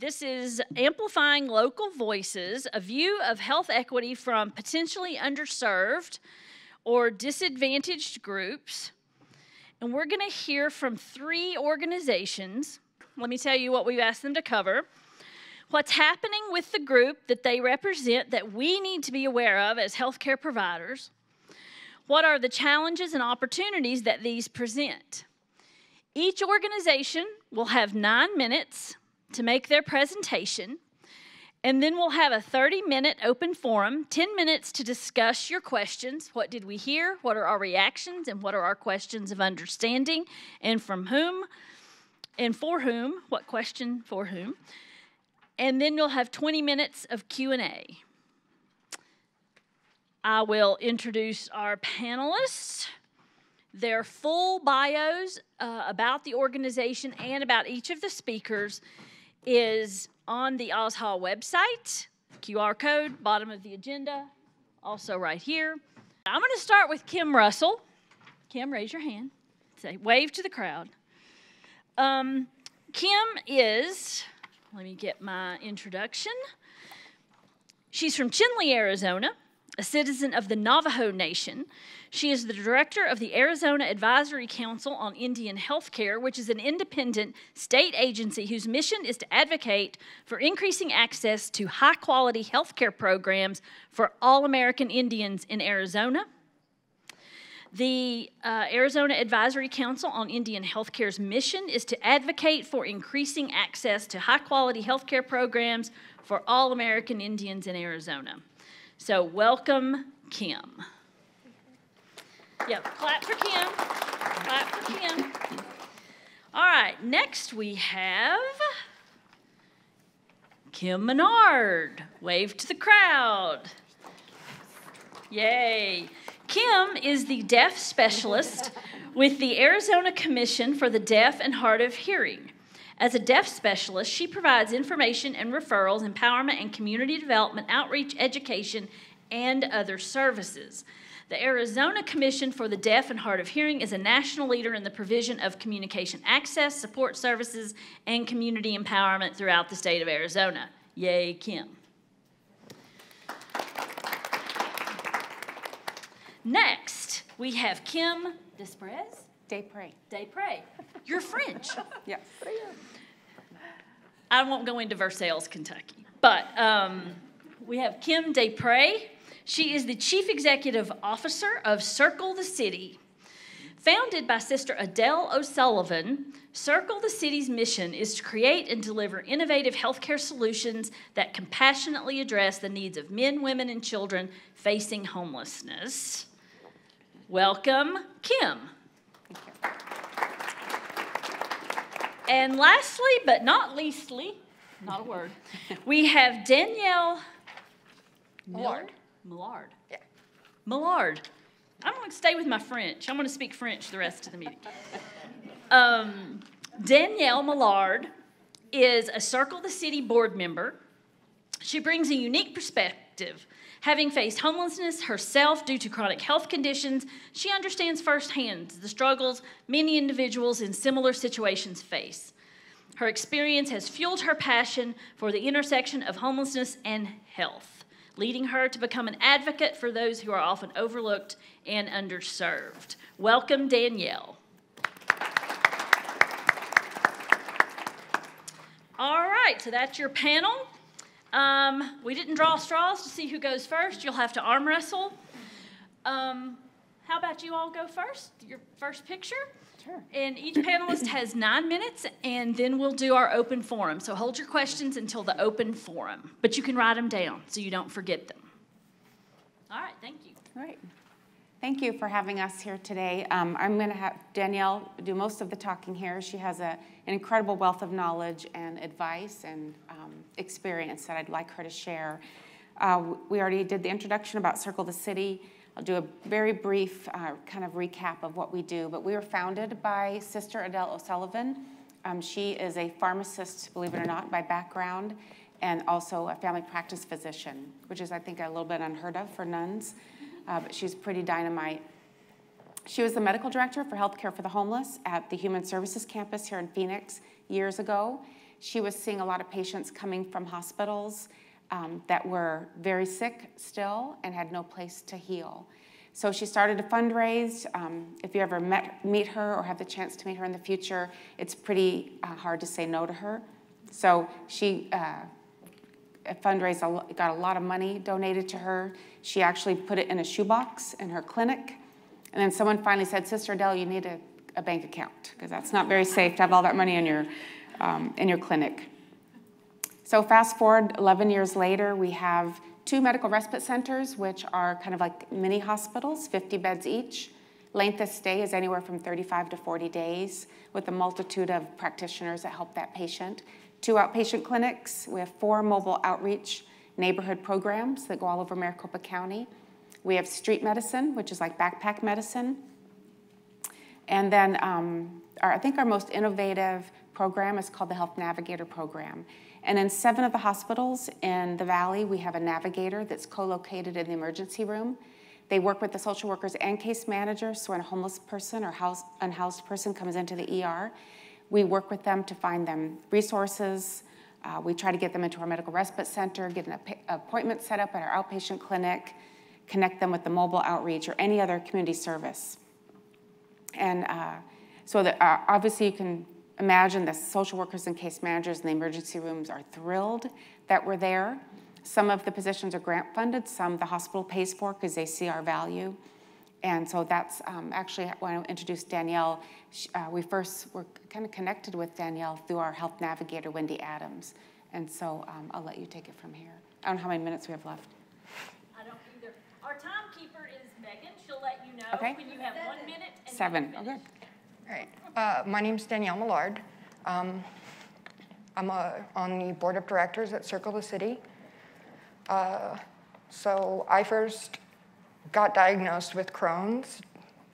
This is amplifying local voices, a view of health equity from potentially underserved or disadvantaged groups. And we're going to hear from three organizations. Let me tell you what we've asked them to cover. What's happening with the group that they represent that we need to be aware of as healthcare providers? What are the challenges and opportunities that these present? Each organization will have nine minutes to make their presentation. And then we'll have a 30 minute open forum, 10 minutes to discuss your questions. What did we hear? What are our reactions? And what are our questions of understanding? And from whom? And for whom? What question for whom? And then you'll have 20 minutes of Q&A. I will introduce our panelists their full bios uh, about the organization and about each of the speakers is on the AzHHA website, QR code, bottom of the agenda, also right here. I'm going to start with Kim Russell. Kim, raise your hand. Say, wave to the crowd. Um, Kim is, let me get my introduction. She's from Chinle, Arizona, a citizen of the Navajo Nation. She is the director of the Arizona Advisory Council on Indian Healthcare, which is an independent state agency whose mission is to advocate for increasing access to high quality healthcare programs for all American Indians in Arizona. The uh, Arizona Advisory Council on Indian Healthcare's mission is to advocate for increasing access to high quality healthcare programs for all American Indians in Arizona. So, welcome, Kim. Yep, clap for Kim. Clap for Kim. All right, next we have Kim Menard. Wave to the crowd. Yay. Kim is the deaf specialist with the Arizona Commission for the Deaf and Hard of Hearing. As a deaf specialist, she provides information and referrals, empowerment and community development, outreach, education, and other services. The Arizona Commission for the Deaf and Hard of Hearing is a national leader in the provision of communication access, support services, and community empowerment throughout the state of Arizona. Yay, Kim. Next, we have Kim Desprez. Desprez. Desprez. You're French. yes. I won't go into Versailles, Kentucky, but um, we have Kim Desprez. She is the Chief Executive Officer of Circle the City. Founded by Sister Adele O'Sullivan, Circle the City's mission is to create and deliver innovative healthcare solutions that compassionately address the needs of men, women, and children facing homelessness. Welcome, Kim. And lastly, but not leastly, not a word, we have Danielle Millard. Millard. Yeah. Millard. I'm going to stay with my French. I'm going to speak French the rest of the meeting. Um, Danielle Millard is a Circle the City board member. She brings a unique perspective. Having faced homelessness herself due to chronic health conditions, she understands firsthand the struggles many individuals in similar situations face. Her experience has fueled her passion for the intersection of homelessness and health leading her to become an advocate for those who are often overlooked and underserved. Welcome, Danielle. All right, so that's your panel. Um, we didn't draw straws to see who goes first. You'll have to arm wrestle. Um, how about you all go first? Your first picture? Sure. And each panelist has nine minutes, and then we'll do our open forum. So hold your questions until the open forum, but you can write them down so you don't forget them. All right, thank you. All right. Thank you for having us here today. Um, I'm going to have Danielle do most of the talking here. She has a, an incredible wealth of knowledge and advice and um, experience that I'd like her to share. Uh, we already did the introduction about Circle the City. I'll do a very brief uh, kind of recap of what we do. But we were founded by Sister Adele O'Sullivan. Um, she is a pharmacist, believe it or not, by background, and also a family practice physician, which is, I think, a little bit unheard of for nuns. Uh, but she's pretty dynamite. She was the medical director for healthcare for the homeless at the Human Services campus here in Phoenix years ago. She was seeing a lot of patients coming from hospitals um, that were very sick still and had no place to heal. So she started to fundraise. Um, if you ever met, meet her or have the chance to meet her in the future, it's pretty uh, hard to say no to her. So she uh, fundraised, got a lot of money donated to her. She actually put it in a shoebox in her clinic. And then someone finally said, Sister Adele, you need a, a bank account because that's not very safe to have all that money in your, um, in your clinic. So fast forward 11 years later, we have two medical respite centers, which are kind of like mini hospitals, 50 beds each. Length of stay is anywhere from 35 to 40 days with a multitude of practitioners that help that patient. Two outpatient clinics. We have four mobile outreach neighborhood programs that go all over Maricopa County. We have street medicine, which is like backpack medicine. And then um, our, I think our most innovative program is called the Health Navigator Program. And in seven of the hospitals in the valley, we have a navigator that's co-located in the emergency room. They work with the social workers and case managers, so when a homeless person or house, unhoused person comes into the ER, we work with them to find them resources. Uh, we try to get them into our medical respite center, get an appointment set up at our outpatient clinic, connect them with the mobile outreach or any other community service. And uh, so that uh, obviously you can imagine the social workers and case managers in the emergency rooms are thrilled that we're there. Some of the positions are grant funded, some the hospital pays for because they see our value. And so that's um, actually when I introduced Danielle, uh, we first were kind of connected with Danielle through our health navigator, Wendy Adams. And so um, I'll let you take it from here. I don't know how many minutes we have left. I don't either. Our timekeeper is Megan. She'll let you know okay. when you have one minute. Seven. Okay. All right. Uh, my name is Danielle Millard. Um, I'm uh, on the board of directors at Circle the City. Uh, so I first got diagnosed with Crohn's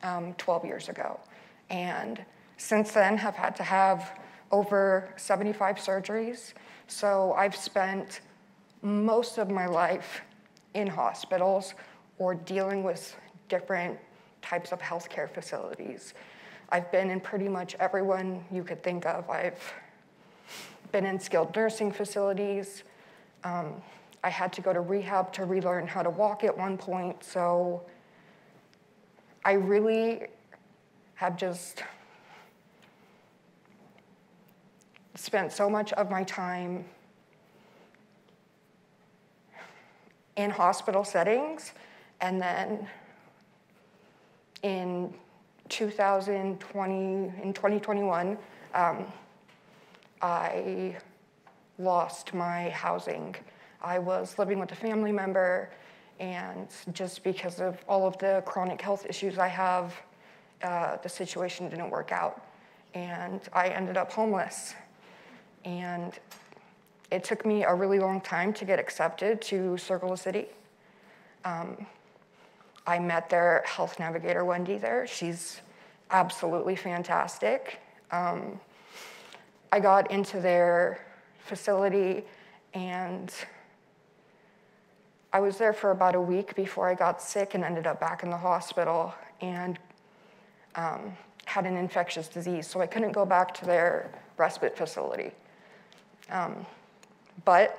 um, 12 years ago. And since then have had to have over 75 surgeries. So I've spent most of my life in hospitals or dealing with different types of healthcare facilities. I've been in pretty much everyone you could think of. I've been in skilled nursing facilities. Um, I had to go to rehab to relearn how to walk at one point. So I really have just spent so much of my time in hospital settings and then in 2020, in 2021, um, I lost my housing. I was living with a family member, and just because of all of the chronic health issues I have, uh, the situation didn't work out. And I ended up homeless. And it took me a really long time to get accepted to Circle the City. Um, I met their health navigator, Wendy, there. She's absolutely fantastic. Um, I got into their facility and I was there for about a week before I got sick and ended up back in the hospital and um, had an infectious disease, so I couldn't go back to their respite facility. Um, but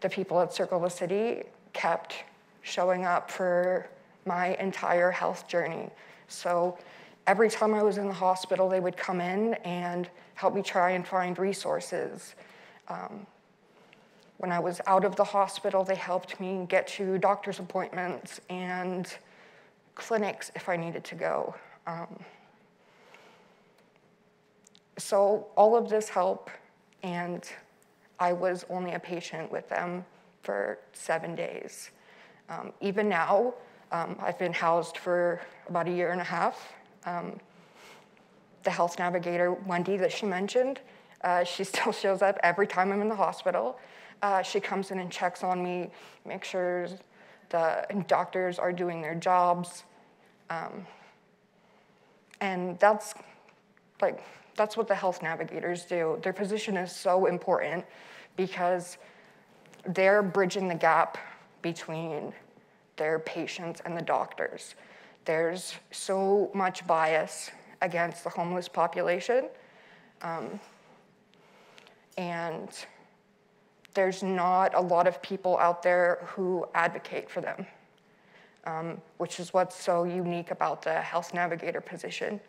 the people at Circle the City kept showing up for my entire health journey. So every time I was in the hospital, they would come in and help me try and find resources. Um, when I was out of the hospital, they helped me get to doctor's appointments and clinics if I needed to go. Um, so all of this help, and I was only a patient with them for seven days. Um, even now, um, I've been housed for about a year and a half. Um, the health navigator, Wendy, that she mentioned, uh, she still shows up every time I'm in the hospital. Uh, she comes in and checks on me, makes sure the doctors are doing their jobs. Um, and that's like, that's what the health navigators do. Their position is so important because they're bridging the gap between their patients and the doctors. There's so much bias against the homeless population. Um, and there's not a lot of people out there who advocate for them, um, which is what's so unique about the health navigator position.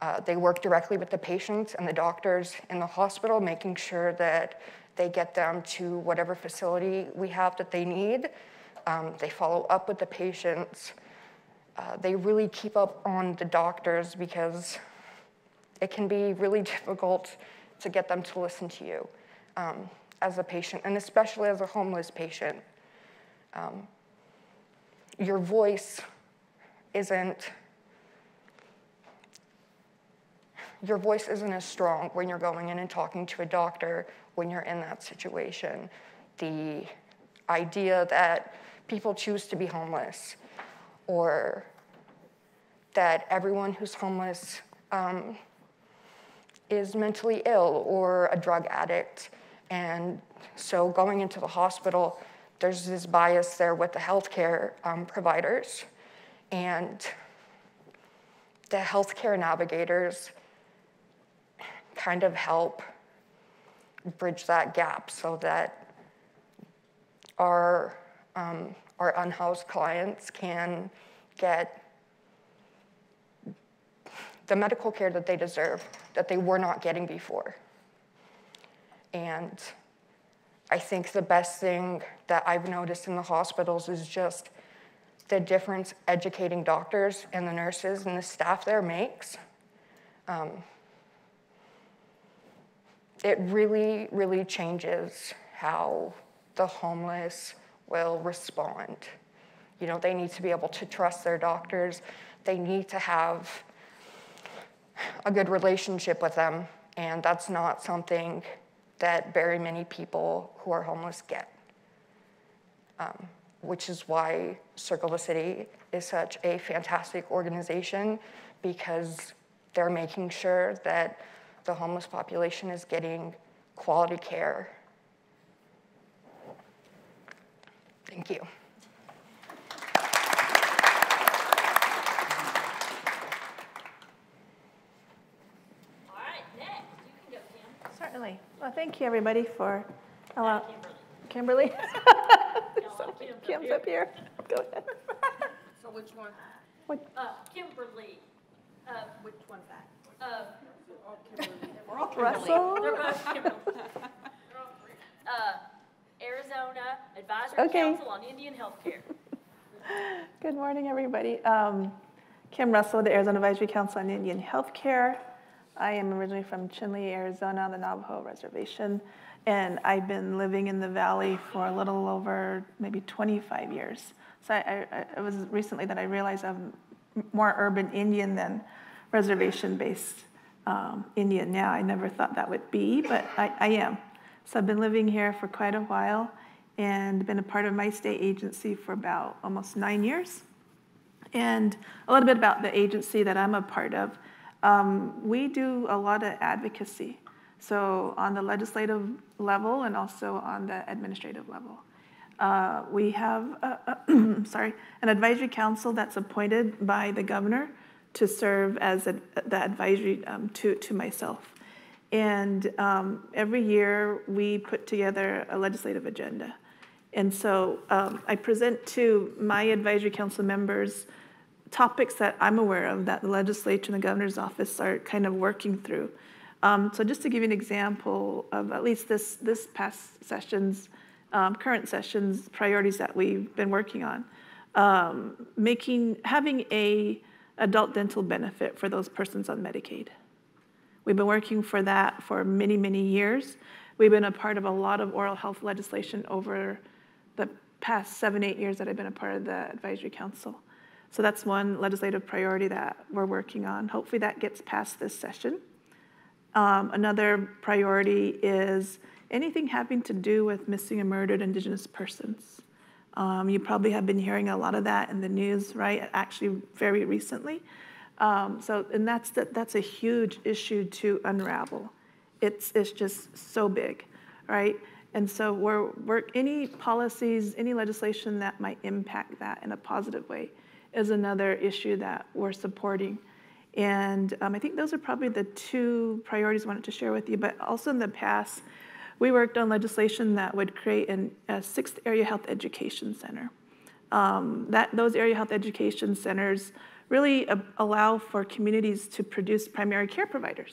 Uh, they work directly with the patients and the doctors in the hospital, making sure that they get them to whatever facility we have that they need. Um, they follow up with the patients. Uh, they really keep up on the doctors because it can be really difficult to get them to listen to you um, as a patient, and especially as a homeless patient. Um, your voice isn't your voice isn't as strong when you're going in and talking to a doctor when you're in that situation. The idea that people choose to be homeless or that everyone who's homeless um, is mentally ill or a drug addict. And so going into the hospital, there's this bias there with the healthcare um, providers. And the healthcare navigators kind of help bridge that gap so that our, um, our unhoused clients can get the medical care that they deserve that they were not getting before. And I think the best thing that I've noticed in the hospitals is just the difference educating doctors and the nurses and the staff there makes. Um, it really, really changes how the homeless will respond. You know, they need to be able to trust their doctors. They need to have a good relationship with them, and that's not something that very many people who are homeless get. Um, which is why Circle the City is such a fantastic organization because they're making sure that the homeless population is getting quality care. Thank you. All right, next, you can go, Kim. Certainly. Well, thank you, everybody, for allow, Kimberly. Kimberly? Y'all, Kim's up Kim's here. up here. Go ahead. So which one? Uh, Kimberly, uh, Which one's that? uh, Oh, Kimberly. We're all Kimberly. Russell? they're both Kimberly. Uh, Arizona Advisory Okay. Council on Indian Healthcare. Good morning, everybody. Um, Kim Russell, with the Arizona Advisory Council on Indian Healthcare. I am originally from Chinle, Arizona, on the Navajo Reservation, and I've been living in the valley for a little over maybe 25 years. So I, I, it was recently that I realized I'm more urban Indian than reservation-based um, Indian now. I never thought that would be, but I, I am. So I've been living here for quite a while and been a part of my state agency for about almost nine years. And a little bit about the agency that I'm a part of. Um, we do a lot of advocacy, so on the legislative level and also on the administrative level. Uh, we have, uh, uh, sorry, an advisory council that's appointed by the governor to serve as a, the advisory um, to, to myself. And um, every year we put together a legislative agenda. And so um, I present to my advisory council members topics that I'm aware of that the legislature and the governor's office are kind of working through. Um, so just to give you an example of at least this, this past session's, um, current session's priorities that we've been working on. Um, making, having a adult dental benefit for those persons on Medicaid. We've been working for that for many, many years. We've been a part of a lot of oral health legislation over the past seven, eight years that I've been a part of the advisory council. So that's one legislative priority that we're working on. Hopefully that gets passed this session. Um, another priority is anything having to do with missing and murdered Indigenous persons. Um, you probably have been hearing a lot of that in the news, right? Actually, very recently. Um, so, and that's the, that's a huge issue to unravel. It's it's just so big, right? And so, we're, we're any policies, any legislation that might impact that in a positive way is another issue that we're supporting. And um, I think those are probably the two priorities I wanted to share with you. But also in the past, we worked on legislation that would create an, a sixth area health education center. Um, that those area health education centers really uh, allow for communities to produce primary care providers.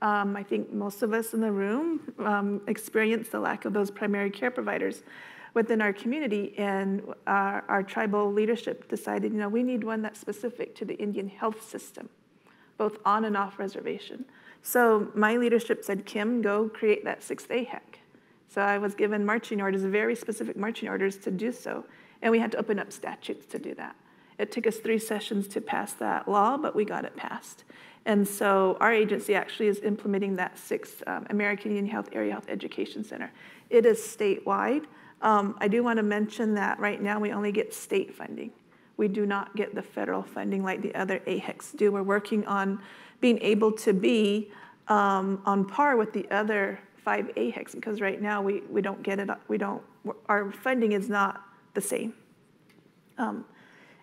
Um, I think most of us in the room um, experience the lack of those primary care providers within our community, and our, our, tribal leadership decided, you know, we need one that's specific to the Indian health system, both on and off reservation. So my leadership said, Kim, go create that sixth AHEC. So I was given marching orders, very specific marching orders to do so, and we had to open up statutes to do that. It took us three sessions to pass that law, but we got it passed. And so our agency actually is implementing that sixth um, American Indian Health Area Health Education Center. It is statewide. Um, I do want to mention that right now we only get state funding. We do not get the federal funding like the other AHECs do. We're working on being able to be um, on par with the other five AHECs because right now we, we don't get it, we don't, our funding is not the same. Um,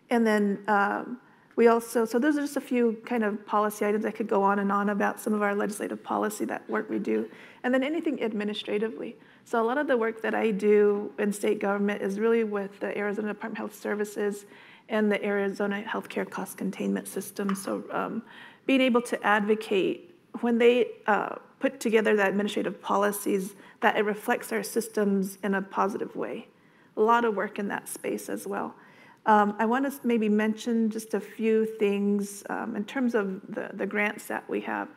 and then um, we also, so those are just a few kind of policy items I could go on and on about some of our legislative policy, that work we do. And then anything administratively. So a lot of the work that I do in state government is really with the Arizona Department of Health Services and the Arizona Healthcare Cost Containment System. So um, being able to advocate when they uh, put together the administrative policies that it reflects our systems in a positive way. A lot of work in that space as well. Um, I want to maybe mention just a few things um, in terms of the, the grants that we have.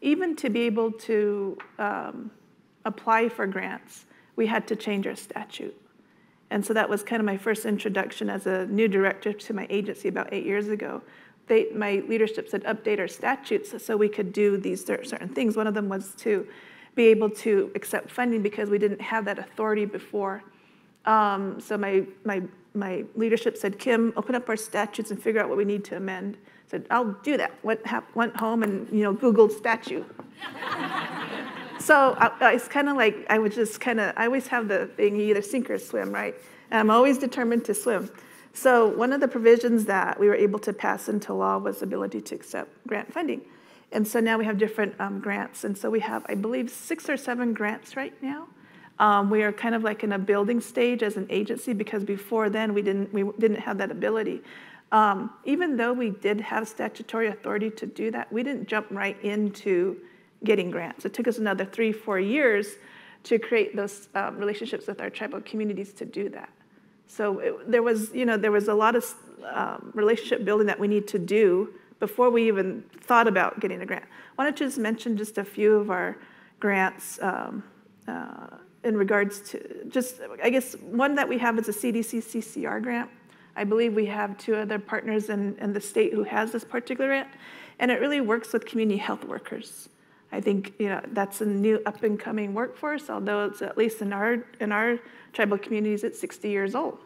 Even to be able to um, apply for grants, we had to change our statute. And so that was kind of my first introduction as a new director to my agency about eight years ago. They, my leadership said update our statutes so we could do these certain things. One of them was to be able to accept funding because we didn't have that authority before. Um, so my, my, my leadership said, Kim, open up our statutes and figure out what we need to amend. I said, I'll do that. Went, went home and you know Googled statute. So I, it's kind of like I would just kind of, I always have the thing, you either sink or swim, right? And I'm always determined to swim. So one of the provisions that we were able to pass into law was the ability to accept grant funding. And so now we have different um, grants. And so we have, I believe, six or seven grants right now. Um, we are kind of like in a building stage as an agency because before then we didn't, we didn't have that ability. Um, even though we did have statutory authority to do that, we didn't jump right into getting grants. It took us another three, four years to create those um, relationships with our tribal communities to do that. So it, there was, you know, there was a lot of um, relationship building that we need to do before we even thought about getting a grant. I wanted to just mention just a few of our grants um, uh, in regards to just, I guess, one that we have is a CDC CCR grant. I believe we have two other partners in, in the state who has this particular grant, and it really works with community health workers. I think you know that's a new up and coming workforce, although it's at least in our in our tribal communities it's 60 years old.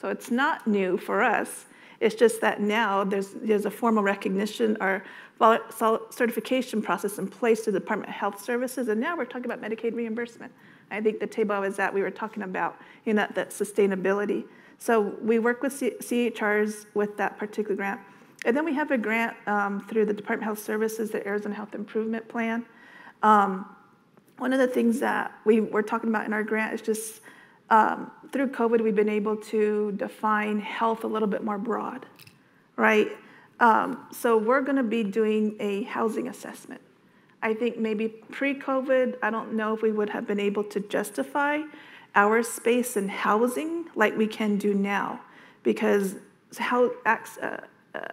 So it's not new for us. It's just that now there's there's a formal recognition or certification process in place to the Department of Health Services, and now we're talking about Medicaid reimbursement. I think the table I was at, we were talking about you know that sustainability. So we work with C- CHRs with that particular grant. And then we have a grant um, through the Department of Health Services, the Arizona Health Improvement Plan. Um, one of the things that we were talking about in our grant is just um, through COVID, we've been able to define health a little bit more broad, right? Um, so we're going to be doing a housing assessment. I think maybe pre-COVID, I don't know if we would have been able to justify our space and housing like we can do now, because how uh, uh,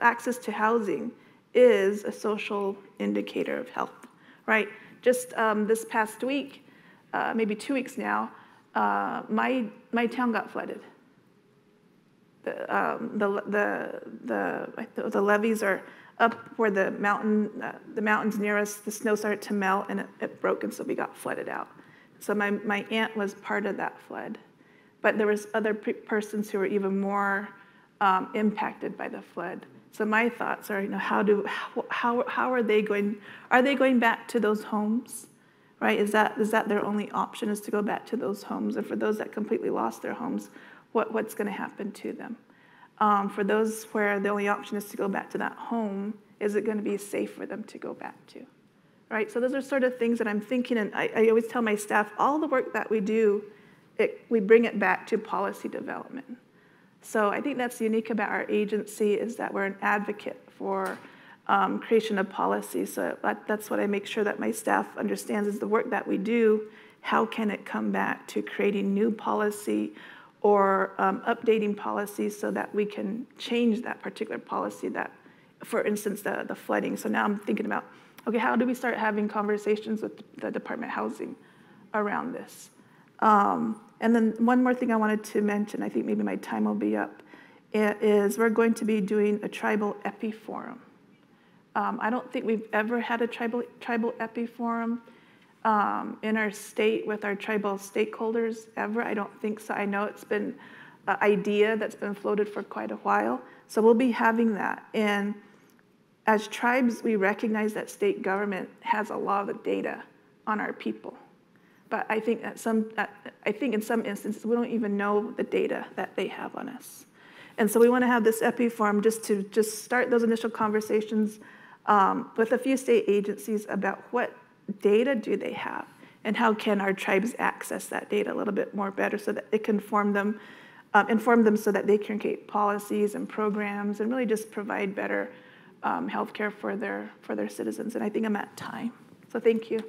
access to housing is a social indicator of health, right? Just um, this past week, uh, maybe two weeks now, uh, my, my town got flooded. The, um, the, the, the, the levees are up where the mountain, uh, the mountains near us, the snow started to melt and it, it broke, and so we got flooded out. So my, my aunt was part of that flood. But there was other persons who were even more um, impacted by the flood. So my thoughts are, you know, how do how how are they going? Are they going back to those homes? Right? Is that is that their only option is to go back to those homes? And for those that completely lost their homes, what what's going to happen to them? Um, for those where the only option is to go back to that home is it going to be safe for them to go back to? Right? So those are sort of things that I'm thinking, and I, I always tell my staff all the work that we do, it, we bring it back to policy development. So I think that's unique about our agency is that we're an advocate for um, creation of policy. So that, that's what I make sure that my staff understands is the work that we do, how can it come back to creating new policy or um, updating policies so that we can change that particular policy that, for instance, the, the flooding. So now I'm thinking about, okay, how do we start having conversations with the Department of Housing around this? Um, and then one more thing I wanted to mention, I think maybe my time will be up, is we're going to be doing a tribal epi forum. Um, I don't think we've ever had a tribal, tribal epi forum um, in our state with our tribal stakeholders ever. I don't think so. I know it's been an idea that's been floated for quite a while. So we'll be having that. And as tribes, we recognize that state government has a lot of data on our people. But I think that some, I think in some instances, we don't even know the data that they have on us. And so we want to have this EPI forum just to just start those initial conversations um, with a few state agencies about what data do they have and how can our tribes access that data a little bit more better so that it can form them, um, inform them so that they can create policies and programs and really just provide better um, health care for their, for their citizens. And I think I'm at time. So thank you.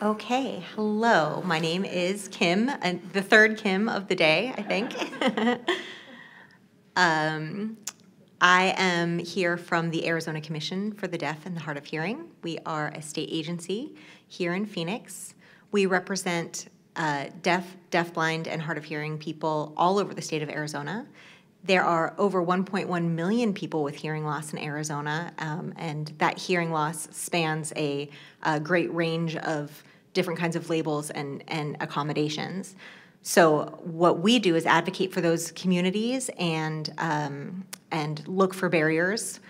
Okay, hello. My name is Kim, and the third Kim of the day, I think. um, I am here from the Arizona Commission for the Deaf and the Hard of Hearing. We are a state agency here in Phoenix. We represent uh, deaf, deafblind, and hard of hearing people all over the state of Arizona. There are over 1.1 million people with hearing loss in Arizona, um, and that hearing loss spans a, a, great range of different kinds of labels and, and accommodations. So what we do is advocate for those communities and um, and look for barriers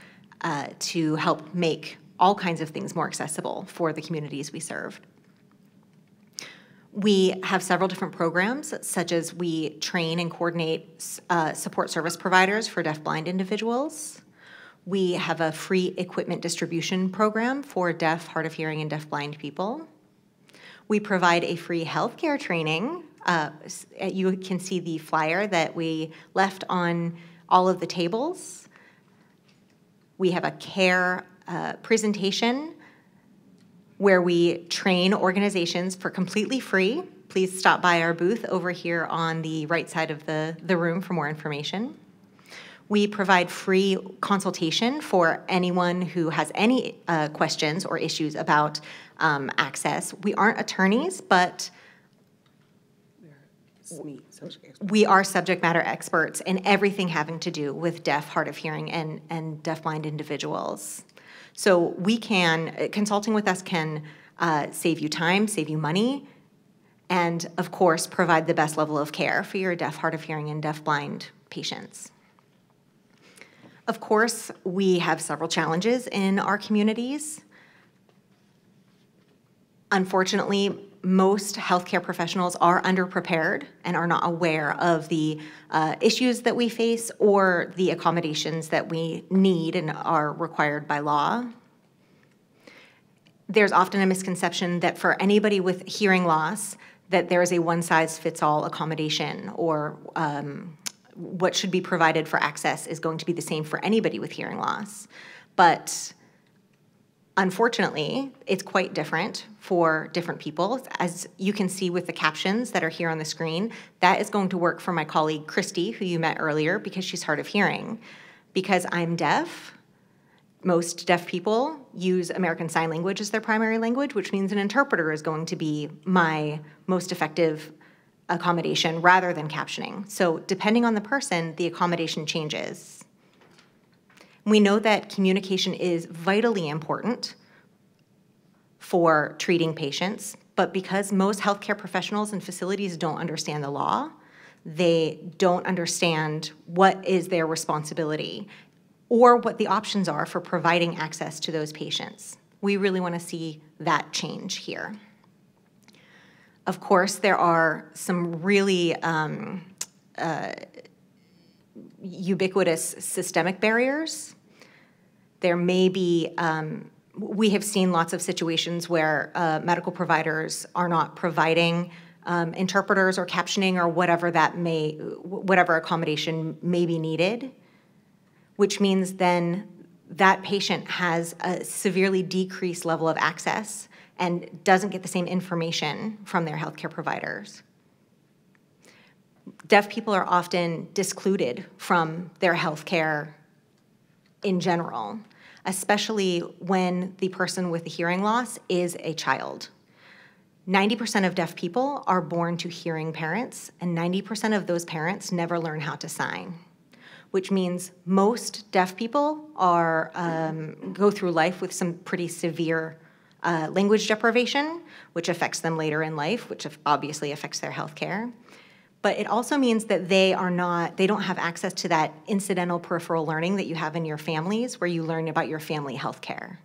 uh, to help make all kinds of things more accessible for the communities we serve. We have several different programs, such as we train and coordinate uh, support service providers for deafblind individuals. We have a free equipment distribution program for deaf, hard of hearing, and deafblind people. We provide a free healthcare training. Uh, you can see the flyer that we left on all of the tables. We have a care uh, presentation where we train organizations for completely free. Please stop by our booth over here on the right side of the, the room for more information. We provide free consultation for anyone who has any uh, questions or issues about um, access. We aren't attorneys, but we are subject matter experts in everything having to do with deaf, hard of hearing, and, and deafblind individuals. So we can, consulting with us can uh, save you time, save you money, and of course, provide the best level of care for your deaf, hard of hearing, and deafblind patients. Of course, we have several challenges in our communities. Unfortunately, most healthcare professionals are underprepared and are not aware of the uh, issues that we face or the accommodations that we need and are required by law. There's often a misconception that for anybody with hearing loss, that there is a one-size-fits-all accommodation or um, what should be provided for access is going to be the same for anybody with hearing loss. But Unfortunately, it's quite different for different people. As you can see with the captions that are here on the screen, that is going to work for my colleague Christy, who you met earlier, because she's hard of hearing. Because I'm deaf, most deaf people use American Sign Language as their primary language, which means an interpreter is going to be my most effective accommodation rather than captioning. So depending on the person, the accommodation changes. We know that communication is vitally important for treating patients, but because most healthcare professionals and facilities don't understand the law, they don't understand what is their responsibility or what the options are for providing access to those patients. We really want to see that change here. Of course, there are some really um, uh, ubiquitous systemic barriers. There may be, um, we have seen lots of situations where uh, medical providers are not providing um, interpreters or captioning or whatever that may, whatever accommodation may be needed, which means then that patient has a severely decreased level of access and doesn't get the same information from their healthcare providers. Deaf people are often discluded from their healthcare in general, especially when the person with the hearing loss is a child. 90% of deaf people are born to hearing parents, and 90% of those parents never learn how to sign, which means most deaf people are um, go through life with some pretty severe uh, language deprivation, which affects them later in life, which obviously affects their health care. But it also means that they are not, they don't have access to that incidental peripheral learning that you have in your families where you learn about your family health care.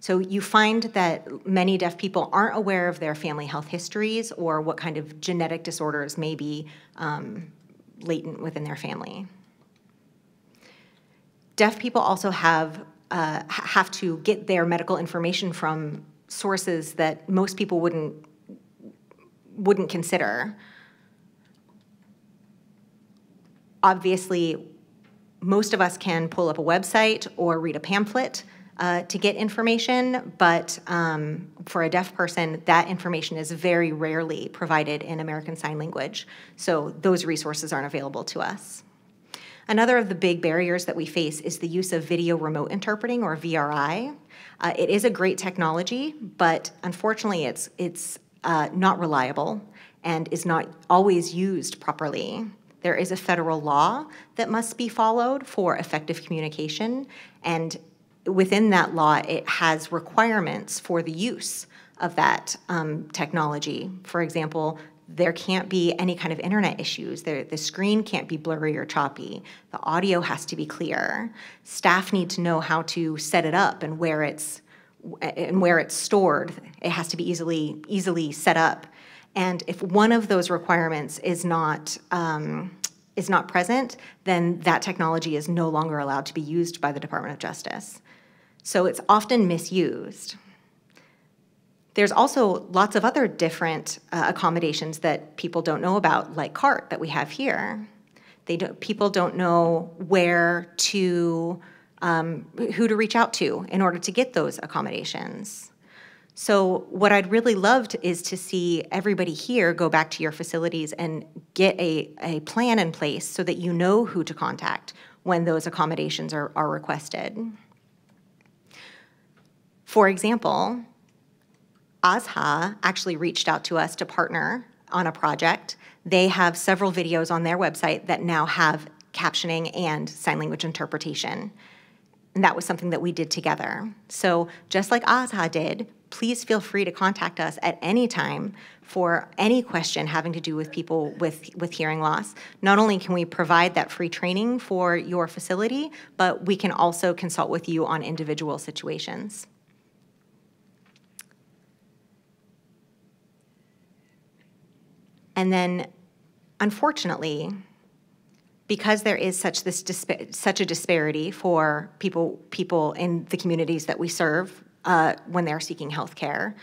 So you find that many deaf people aren't aware of their family health histories or what kind of genetic disorders may be um, latent within their family. Deaf people also have uh, have to get their medical information from sources that most people wouldn't wouldn't consider. Obviously, most of us can pull up a website or read a pamphlet uh, to get information, but um, for a deaf person, that information is very rarely provided in American Sign Language. So those resources aren't available to us. Another of the big barriers that we face is the use of video remote interpreting or VRI. Uh, it is a great technology, but unfortunately it's, it's uh, not reliable and is not always used properly. There is a federal law that must be followed for effective communication, and within that law, it has requirements for the use of that um, technology. For example, there can't be any kind of internet issues. There, the screen can't be blurry or choppy. The audio has to be clear. Staff need to know how to set it up and where it's and where it's stored. It has to be easily easily set up. And if one of those requirements is not um, is not present, then that technology is no longer allowed to be used by the Department of Justice. So it's often misused. There's also lots of other different uh, accommodations that people don't know about, like CART that we have here. They don't, people don't know where to, um, who to reach out to in order to get those accommodations. So what I'd really loved is to see everybody here go back to your facilities and get a, a plan in place so that you know who to contact when those accommodations are, are requested. For example, ASHA actually reached out to us to partner on a project. They have several videos on their website that now have captioning and sign language interpretation. And that was something that we did together. So just like ASHA did, please feel free to contact us at any time for any question having to do with people with, with hearing loss. Not only can we provide that free training for your facility, but we can also consult with you on individual situations. And then, unfortunately, because there is such this such a disparity for people people in the communities that we serve uh, when they're seeking health care,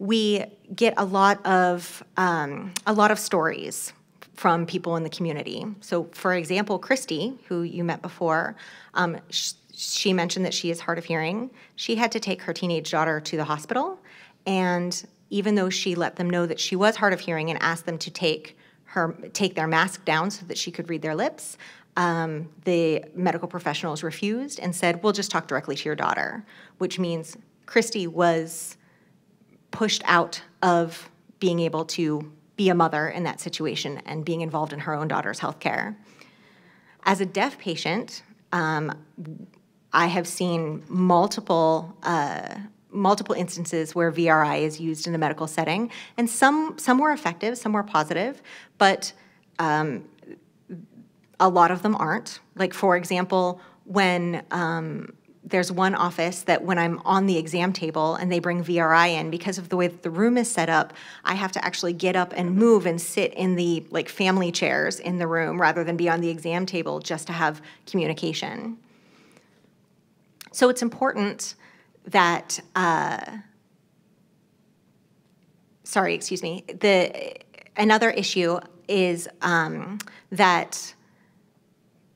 we get a lot of um, a lot of stories from people in the community. So, for example, Christy, who you met before, um, sh she mentioned that she is hard of hearing. She had to take her teenage daughter to the hospital, and even though she let them know that she was hard of hearing and asked them to take her take their mask down so that she could read their lips, um, the medical professionals refused and said, "We'll just talk directly to your daughter," which means Christy was pushed out of being able to be a mother in that situation and being involved in her own daughter's health care. As a deaf patient, um, I have seen multiple uh, multiple instances where VRI is used in a medical setting, and some some were effective, some were positive, but um, a lot of them aren't. Like for example, when um, there's one office that when I'm on the exam table and they bring VRI in, because of the way that the room is set up, I have to actually get up and move and sit in the like family chairs in the room rather than be on the exam table just to have communication. So it's important that, uh, sorry, excuse me, the, another issue is um, that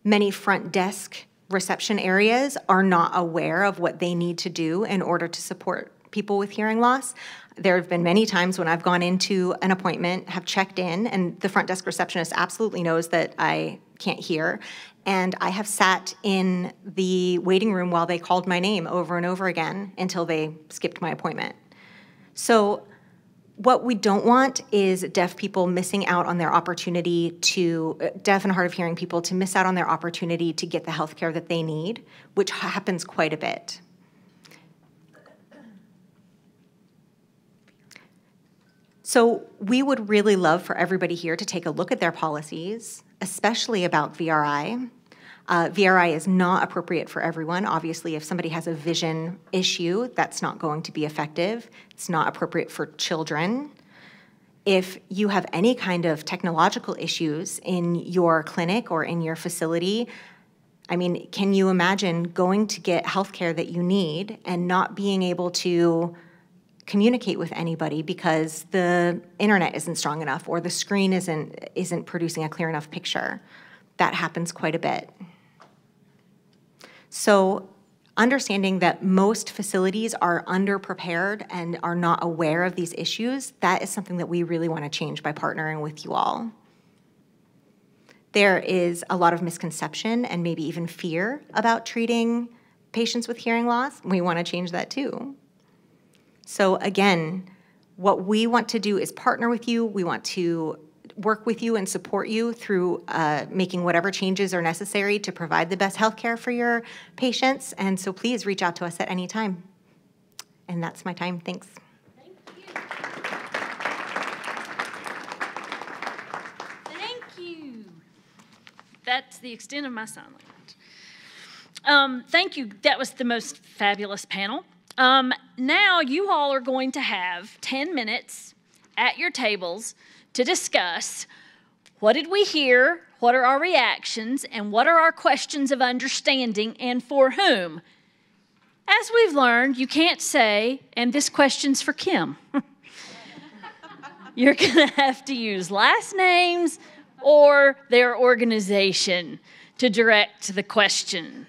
many front desk reception areas are not aware of what they need to do in order to support people with hearing loss. There have been many times when I've gone into an appointment, have checked in, and the front desk receptionist absolutely knows that I can't hear. And I have sat in the waiting room while they called my name over and over again until they skipped my appointment. So what we don't want is deaf people missing out on their opportunity to, uh, deaf and hard of hearing people to miss out on their opportunity to get the health care that they need, which happens quite a bit. So we would really love for everybody here to take a look at their policies, especially about VRI. Uh, VRI is not appropriate for everyone. Obviously, if somebody has a vision issue, that's not going to be effective. It's not appropriate for children. If you have any kind of technological issues in your clinic or in your facility, I mean, can you imagine going to get healthcare that you need and not being able to communicate with anybody because the internet isn't strong enough or the screen isn't isn't producing a clear enough picture? That happens quite a bit. So understanding that most facilities are underprepared and are not aware of these issues, that is something that we really want to change by partnering with you all. There is a lot of misconception and maybe even fear about treating patients with hearing loss. We want to change that too. So again, what we want to do is partner with you. We want to work with you and support you through uh, making whatever changes are necessary to provide the best health care for your patients. And so please reach out to us at any time. And that's my time. Thanks. Thank you. That's the extent of my sign language. Um, thank you. That was the most fabulous panel. Um, now you all are going to have 10 minutes at your tables to discuss what did we hear, what are our reactions, and what are our questions of understanding and for whom. As we've learned, you can't say, and this question's for Kim. You're going to have to use last names or their organization to direct the question.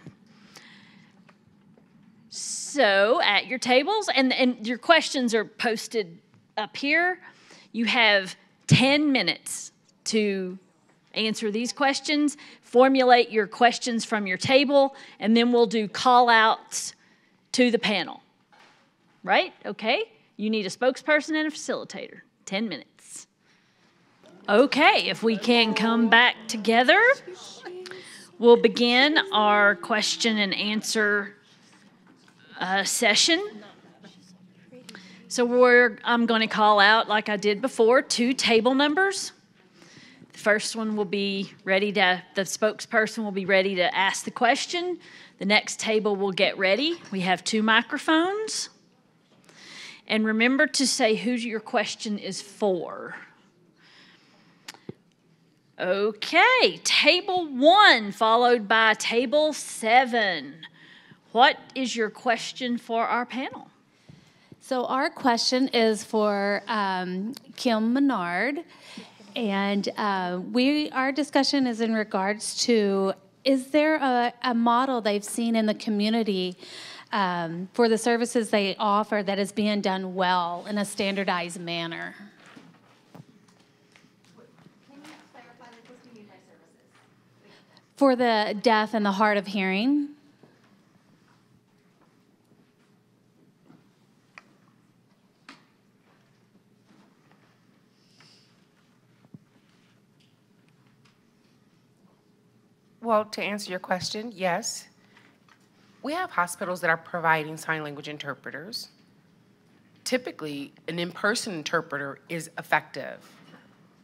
So, at your tables, and, and your questions are posted up here, you have 10 minutes to answer these questions, formulate your questions from your table, and then we'll do call outs to the panel. Right? Okay? You need a spokesperson and a facilitator. 10 minutes. Okay, if we can come back together, we'll begin our question and answer uh, session. So we're, I'm going to call out, like I did before, two table numbers. The first one will be ready to, the spokesperson will be ready to ask the question. The next table will get ready. We have two microphones. And remember to say who your question is for. Okay, table one followed by table seven. What is your question for our panel? So our question is for um, Kim Menard, and uh, we our discussion is in regards to is there a, a model they've seen in the community um, for the services they offer that is being done well in a standardized manner? For the deaf and the hard of hearing. Well, to answer your question, yes. We have hospitals that are providing sign language interpreters. Typically, an in-person interpreter is effective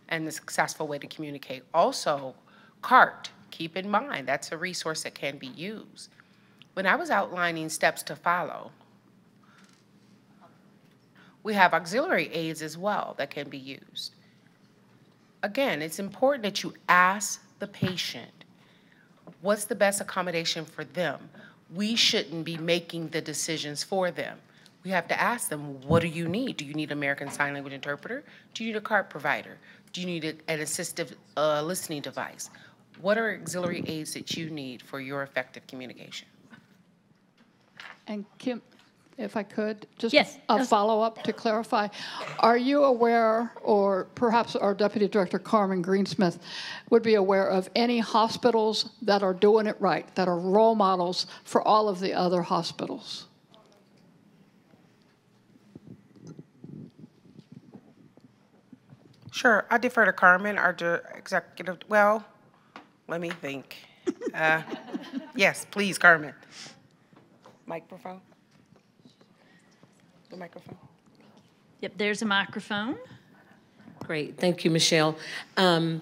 and the successful way to communicate. Also, CART, keep in mind, that's a resource that can be used. When I was outlining steps to follow, we have auxiliary aids as well that can be used. Again, it's important that you ask the patient, what's the best accommodation for them? We shouldn't be making the decisions for them. We have to ask them, what do you need? Do you need an American Sign Language interpreter? Do you need a CART provider? Do you need an assistive uh, listening device? What are auxiliary aids that you need for your effective communication? And Kim, if I could, just Yes. a follow-up to clarify. Are you aware, or perhaps our Deputy Director Carmen Greensmith would be aware of any hospitals that are doing it right, that are role models for all of the other hospitals? Sure, I defer to Carmen, our executive, well, let me think. Uh, Yes, please, Carmen. Microphone? The microphone? Yep, there's a microphone. Great, thank you, Michelle. Um,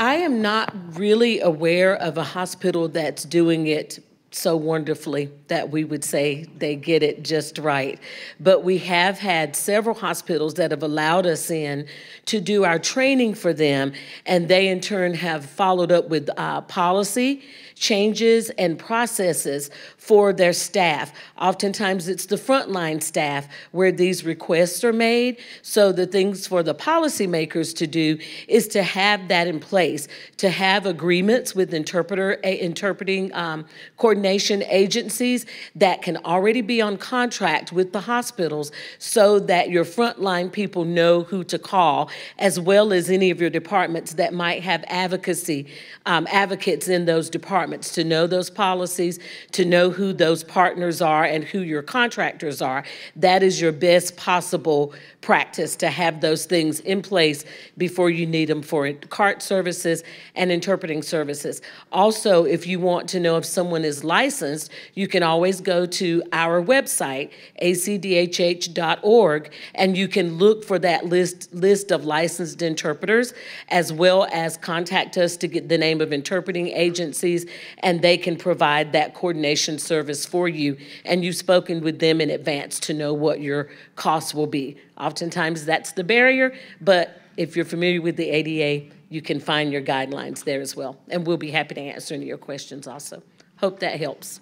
I am not really aware of a hospital that's doing it so wonderfully that we would say they get it just right. But we have had several hospitals that have allowed us in to do our training for them, and they in turn have followed up with uh, policy changes and processes for their staff. Oftentimes, it's the frontline staff where these requests are made. So the things for the policymakers to do is to have that in place, to have agreements with interpreter, interpreting um, coordination agencies that can already be on contract with the hospitals so that your frontline people know who to call, as well as any of your departments that might have advocacy, um, advocates in those departments, to know those policies, to know who those partners are and who your contractors are. That is your best possible practice to have those things in place before you need them for CART services and interpreting services. Also, if you want to know if someone is licensed, you can always go to our website, acdhh.org, and you can look for that list, list of licensed interpreters, as well as contact us to get the name of interpreting agencies, and they can provide that coordination service for you. And you've spoken with them in advance to know what your costs will be. Oftentimes, that's the barrier, but if you're familiar with the ADA, you can find your guidelines there as well. And we'll be happy to answer any of your questions also. Hope that helps.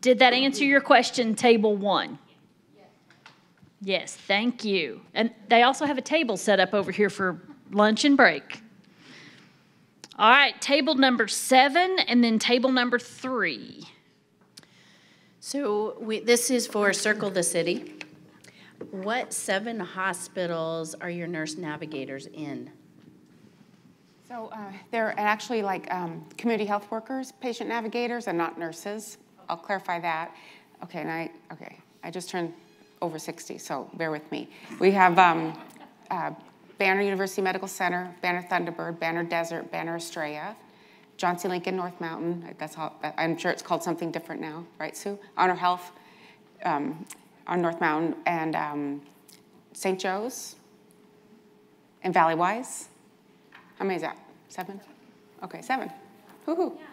Did that answer your question, table one? Yes, thank you. And they also have a table set up over here for lunch and break. All right, table number seven and then table number three. So we, this is for Circle the City. What seven hospitals are your nurse navigators in? So uh, they're actually like um, community health workers, patient navigators, and not nurses. I'll clarify that. Okay, and I, okay, I just turned over 60, so bear with me. We have um, uh, Banner University Medical Center, Banner Thunderbird, Banner Desert, Banner Estrella, John C. Lincoln North Mountain. That's how, I'm sure it's called something different now, right, Sue? Honor Health um, on North Mountain, and um, St. Joe's, and Valleywise. How many is that? Seven? Okay, seven. Woo-hoo. Yeah.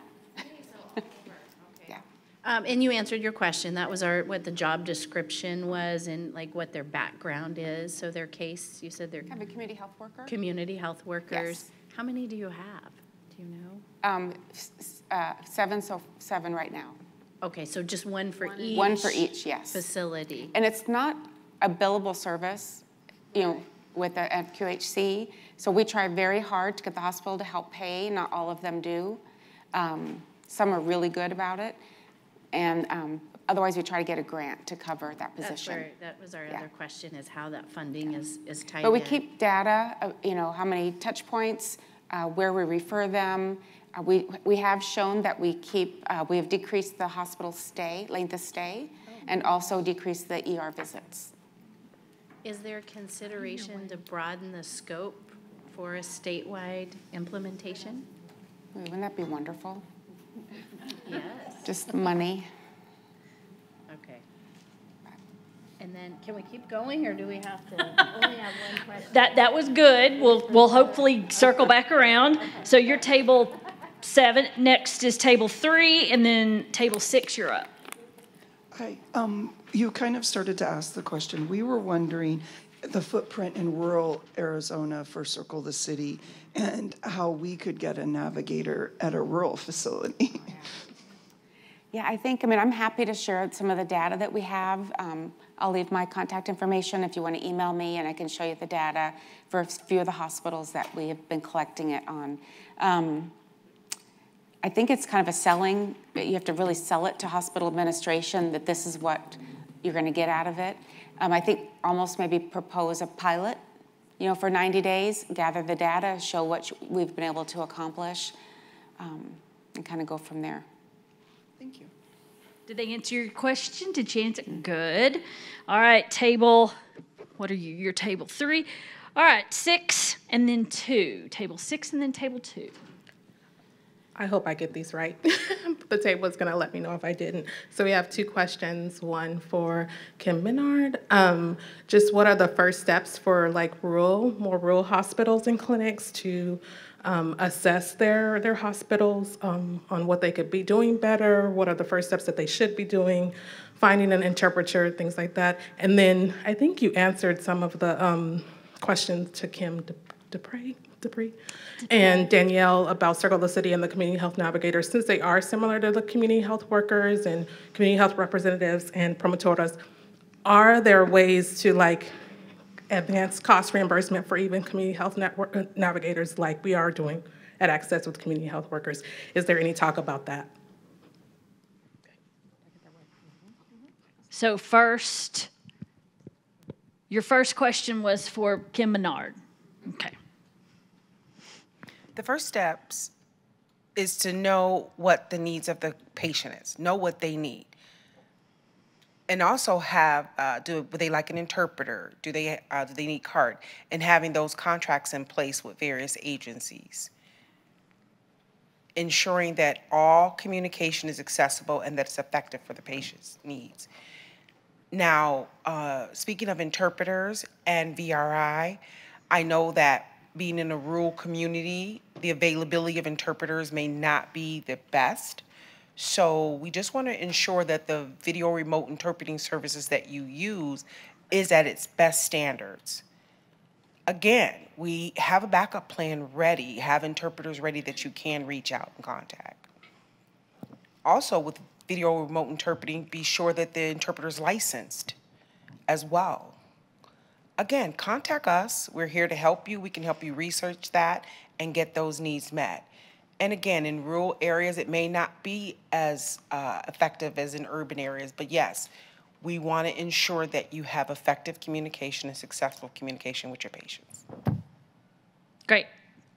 Um, and you answered your question. That was our, what the job description was and like what their background is. So their case, you said they're a community health worker? community health workers. Yes. How many do you have? Do you know? Um, uh, seven, so seven right now. Okay, so just one for each? One for each, yes. Facility. And it's not a billable service, you know, with the FQHC. So we try very hard to get the hospital to help pay. Not all of them do. Um, some are really good about it. And um, otherwise, we try to get a grant to cover that That's position. where, that was our Yeah. other question is how that funding is, is tied in. But we keep data, of, you know, how many touch points, uh, where we refer them. Uh, we, we have shown that we keep, uh, we have decreased the hospital stay, length of stay, and also decreased the ER visits. Is there consideration to broaden the scope for a statewide implementation? Wouldn't that be wonderful? Yes. Just money. Okay. And then, can we keep going, or do we have to only have one question? That, that was good. We'll, we'll hopefully circle back around. So your table seven, next is table three, and then table six, you're up. Hi, um, you kind of started to ask the question. We were wondering the footprint in rural Arizona for Circle the City and how we could get a navigator at a rural facility. Yeah, I think, I mean, I'm happy to share some of the data that we have. Um, I'll leave my contact information if you want to email me, and I can show you the data for a few of the hospitals that we have been collecting it on. Um, I think it's kind of a selling, you have to really sell it to hospital administration that this is what you're going to get out of it. Um, I think almost maybe propose a pilot, you know, for 90 days, gather the data, show what we've been able to accomplish, um, and kind of go from there. Did they answer your question? Did you answer? Good. All right, table, what are you? Your table three. All right, six and then two. Table six and then table two. I hope I get these right. the table is going to let me know if I didn't. So we have two questions. One for Kim Menard. Um, just what are the first steps for like rural, more rural hospitals and clinics to um, assess their their hospitals um, on what they could be doing better? What are the first steps that they should be doing? Finding an interpreter, things like that. And then I think you answered some of the um, questions to Kim Dupre. Dupree, and Danielle about Circle the City and the community health navigators, since they are similar to the community health workers and community health representatives and promotoras, are there ways to like advance cost reimbursement for even community health network uh, navigators like we are doing at AHCCCS with community health workers? Is there any talk about that? So first, your first question was for Kim Menard. Okay. The first steps is to know what the needs of the patient is, know what they need. And also have, uh, do would they like an interpreter? Do they, uh, do they need CART? And having those contracts in place with various agencies. Ensuring that all communication is accessible and that it's effective for the patient's needs. Now, uh, speaking of interpreters and VRI, I know that being in a rural community, the availability of interpreters may not be the best. So we just want to ensure that the video remote interpreting services that you use is at its best standards. Again, we have a backup plan ready, have interpreters ready that you can reach out and contact. Also, with video remote interpreting, be sure that the interpreter is licensed as well again, contact us. We're here to help you. We can help you research that and get those needs met. And again, in rural areas, it may not be as uh, effective as in urban areas, but yes, we want to ensure that you have effective communication and successful communication with your patients. Great.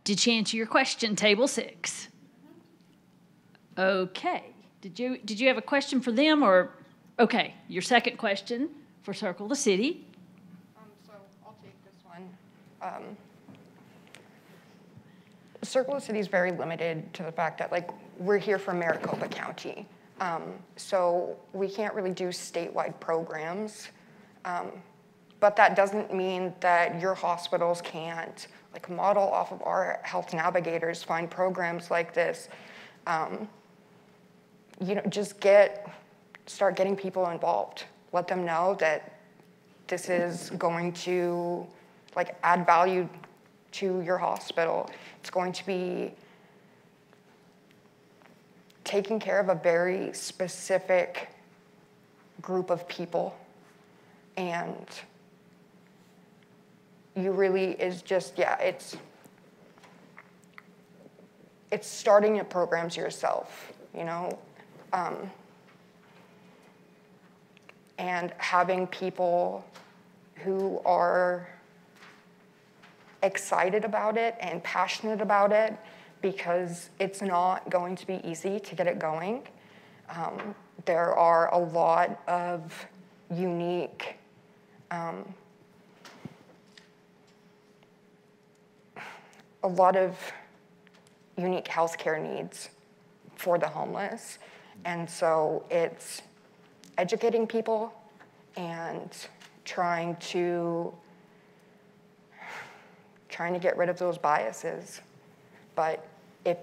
Did she answer your question, table six? Okay. Did you did you have a question for them or okay, your second question for Circle the City. Um so I'll take this one. Um, Circle City is very limited to the fact that like we're here from Maricopa County. Um, so we can't really do statewide programs. Um, but that doesn't mean that your hospitals can't like model off of our health navigators, find programs like this. Um, you know, just get, start getting people involved. Let them know that this is going to like add value to your hospital. It's going to be taking care of a very specific group of people and you really is just yeah it's it's starting your programs yourself you know um, and having people who are excited about it and passionate about it because it's not going to be easy to get it going. Um, there are a lot of unique um, a lot of unique healthcare needs for the homeless. And so it's educating people and trying to trying to get rid of those biases. But if,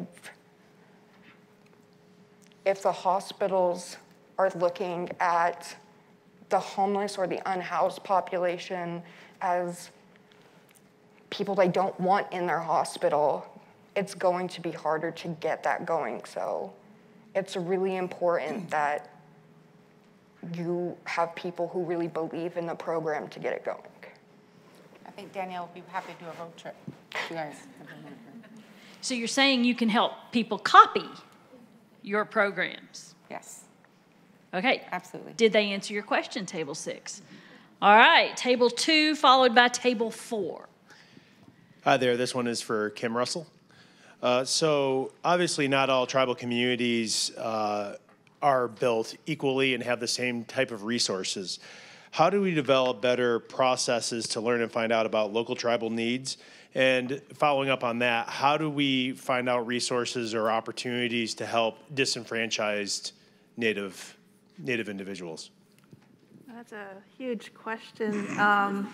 if the hospitals are looking at the homeless or the unhoused population as people they don't want in their hospital, it's going to be harder to get that going. So it's really important mm. that you have people who really believe in the program to get it going. I think Danielle would be happy to do a road trip. You guys. So you're saying you can help people copy your programs? Yes. Okay. Absolutely. Did they answer your question, table six? All right, table two followed by table four. Hi there, this one is for Kim Russell. Uh, so obviously not all tribal communities uh, are built equally and have the same type of resources. How do we develop better processes to learn and find out about local tribal needs? And following up on that, how do we find out resources or opportunities to help disenfranchised Native Native individuals? That's a huge question. Um,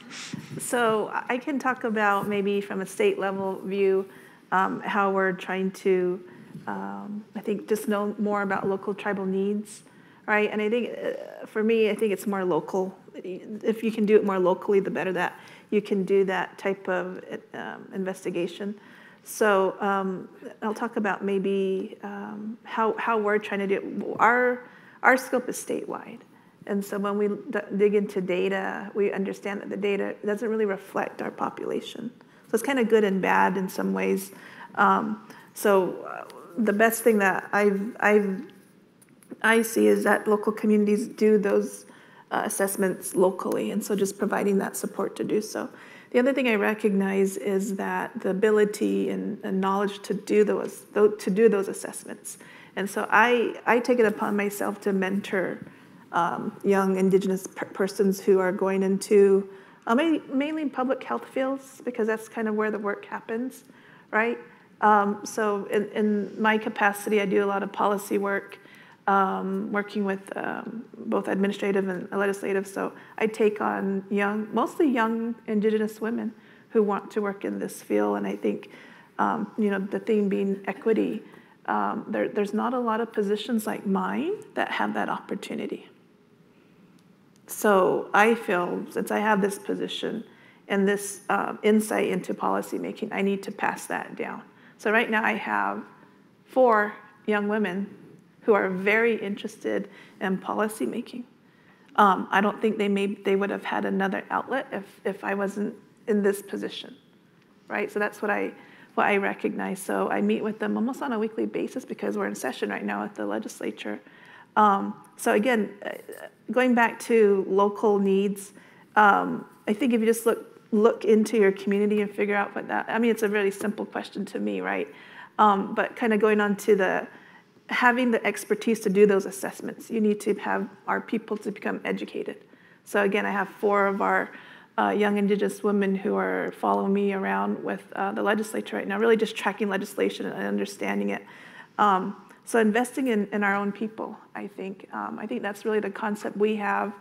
so I can talk about maybe from a state level view um, how we're trying to, um, I think, just know more about local tribal needs, right? And I think uh, for me, I think it's more local. If you can do it more locally, the better that you can do that type of um, investigation. So um, I'll talk about maybe um, how, how we're trying to do it. Our, our scope is statewide. And so when we dig into data, we understand that the data doesn't really reflect our population. So it's kind of good and bad in some ways. Um, so uh, the best thing that I've, I've, I see is that local communities do those uh, assessments locally, and so just providing that support to do so. The other thing I recognize is that the ability and, and knowledge to do those to do those assessments, and so I I take it upon myself to mentor um, young Indigenous per- persons who are going into uh, mainly, public health fields because that's kind of where the work happens, right? Um, so in, in, my capacity, I do a lot of policy work, um, working with um, both administrative and legislative. So I take on young, mostly young Indigenous women who want to work in this field, and I think, um, you know, the theme being equity. Um, there, there's not a lot of positions like mine that have that opportunity. So I feel since I have this position and this um, insight into policymaking, I need to pass that down. So right now I have four young women who are very interested in policymaking. Um, I don't think they may they would have had another outlet if if I wasn't in this position, right? So that's what I what I recognize. So I meet with them almost on a weekly basis because we're in session right now at the legislature. Um, so again, uh, going back to local needs, um, I think if you just look look into your community and figure out what that. I mean, it's a really simple question to me, right? Um, but kind of going on to the having the expertise to do those assessments, you need to have our people to become educated. So again, I have four of our uh, young Indigenous women who are following me around with uh, the legislature right now, really just tracking legislation and understanding it. Um, so investing in, in our own people, I think, um, I think that's really the concept we have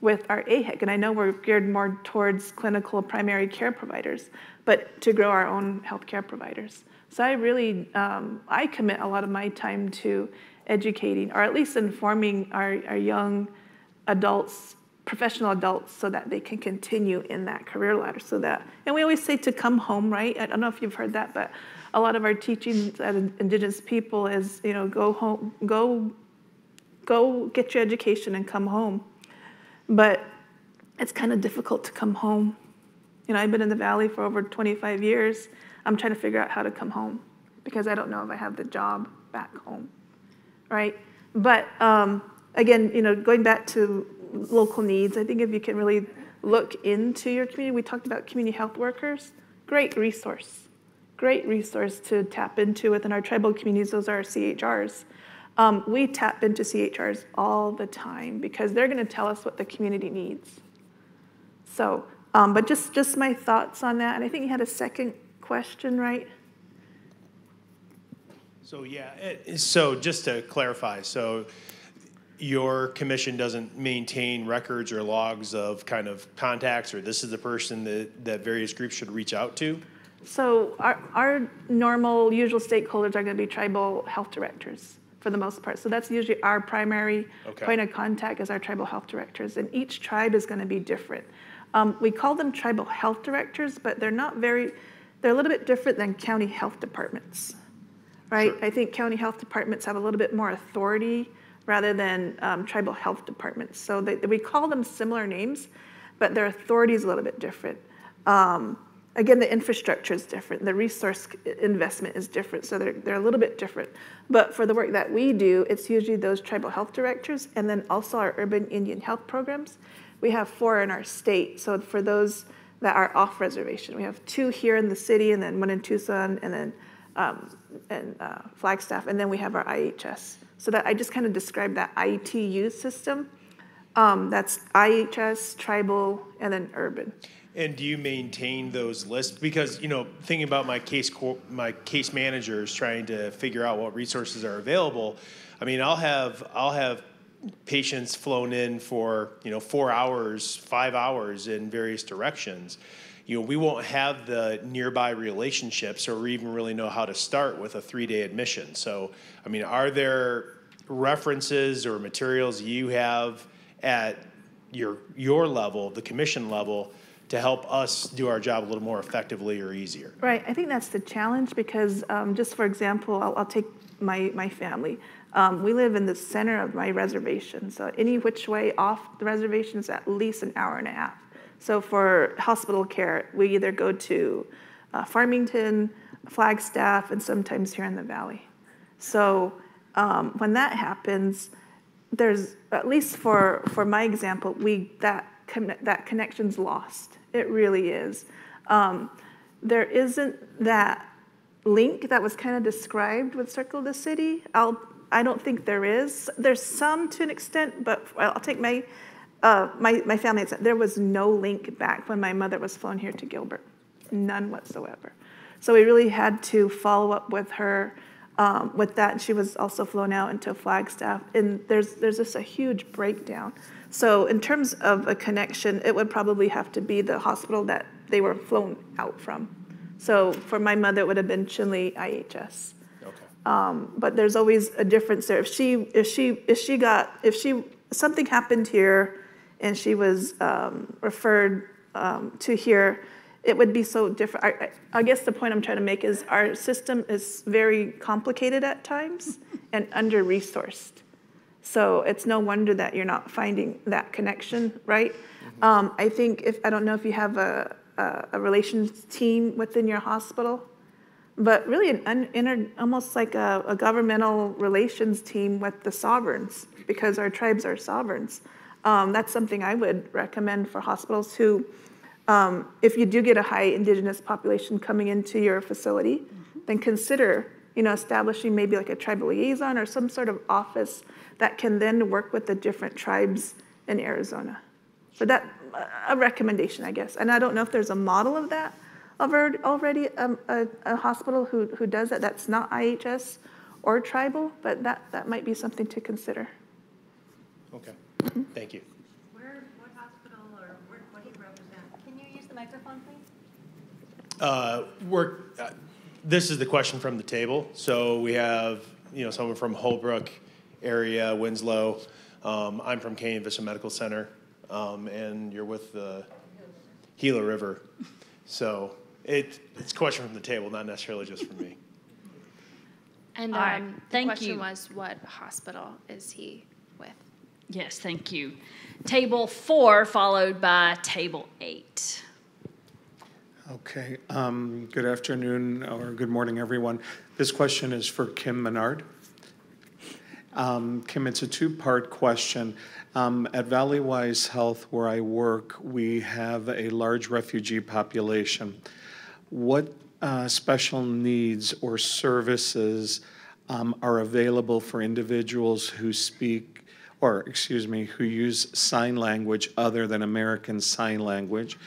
with our AHIC. And I know we're geared more towards clinical primary care providers, but to grow our own healthcare providers. So I really, um, I commit a lot of my time to educating, or at least informing our, our young adults, professional adults, so that they can continue in that career ladder. So that, and we always say to come home, right? I don't know if you've heard that, but a lot of our teaching as Indigenous people is, you know, go home, go, go get your education and come home. But it's kind of difficult to come home. You know, I've been in the valley for over 25 years. I'm trying to figure out how to come home because I don't know if I have the job back home, right? But um, again, you know, going back to local needs, I think if you can really look into your community, we talked about community health workers, great resource great resource to tap into within our tribal communities. Those are CHRs. Um, we tap into CHRs all the time because they're going to tell us what the community needs. So, um, but just just my thoughts on that. And I think you had a second question, right? So yeah, it, so just to clarify, so your commission doesn't maintain records or logs of kind of contacts, or this is the person that that various groups should reach out to. So our, our normal, usual stakeholders are going to be tribal health directors. for the most part. So that's usually our primary Okay. point of contact is our tribal health directors, and each tribe is going to be different. Um, we call them tribal health directors, but they're not very, they're a little bit different than county health departments, right? I think county health departments have a little bit more authority rather than um, tribal health departments. So they, we call them similar names, but their authority is a little bit different. Um, again, the infrastructure is different, the resource investment is different, so they're, they're a little bit different. But for the work that we do, it's usually those tribal health directors and then also our urban Indian health programs. We have four in our state, so for those that are off reservation, we have two here in the city and then one in Tucson and then um, and uh, Flagstaff, and then we have our IHS. So that I just kind of described that ITU system. Um, that's IHS, tribal, and then urban. And do you maintain those lists? Because, you know, thinking about my case, co- my case managers trying to figure out what resources are available, I mean, I'll have, I'll have patients flown in for, you know, four hours, five hours in various directions. You know, we won't have the nearby relationships or even really know how to start with a three-day admission. So, I mean, are there references or materials you have at your, your level, the commission level, to help us do our job a little more effectively or easier? Right, I think that's the challenge because um, just for example, I'll, I'll take my, my family. Um, we live in the center of my reservation, so any which way off the reservation is at least an hour and a half. So for hospital care, we either go to uh, Farmington, Flagstaff, and sometimes here in the valley. So um, when that happens, there's at least for for my example, we that con- that connection's lost. It really is. Um, there isn't that link that was kind of described with Circle the City. I'll I don't think there is. There's some to an extent, but I'll take my uh, my my family. There was no link back when my mother was flown here to Gilbert, none whatsoever. So we really had to follow up with her um, with that. She was also flown out into Flagstaff, and there's there's just a huge breakdown. So in terms of a connection, it would probably have to be the hospital that they were flown out from. So for my mother, it would have been Chinle IHS. Um, but there's always a difference there. If she if she if she got if she something happened here, and she was um, referred um, to here, it would be so different. I, I, I guess the point I'm trying to make is our system is very complicated at times and under resourced. So it's no wonder that you're not finding that connection, right? Um, I think if I don't know if you have a, a, a relations team within your hospital, but really an un, inter, almost like a, a governmental relations team with the sovereigns, because our tribes are sovereigns. Um, that's something I would recommend for hospitals who, um, if you do get a high indigenous population coming into your facility, then consider, you know, establishing maybe like a tribal liaison or some sort of office that can then work with the different tribes in Arizona. But that, a recommendation, I guess. And I don't know if there's a model of that already- already um, a, a hospital who, who does that. That's not IHS or tribal, but that, that might be something to consider. Okay, thank you. Where, what hospital or where, what do you represent? Can you use the microphone, please? Uh, We're, uh, this is the question from the table. So we have, you know, someone from Holbrook area, Winslow. Um, I'm from Canyon Vista Medical Center, um, and you're with the Gila River. So it, it's a question from the table, not necessarily just from me. And All right, um, the question you. was, what hospital is he with? Yes, thank you. Table four followed by table eight. Okay, um, good afternoon or good morning, everyone. This question is for Kim Menard. Um, Kim, it's a two-part question. Um, at Valleywise Health, where I work, we have a large refugee population. What uh, special needs or services um, are available for individuals who speak, or excuse me, who use sign language other than American Sign Language?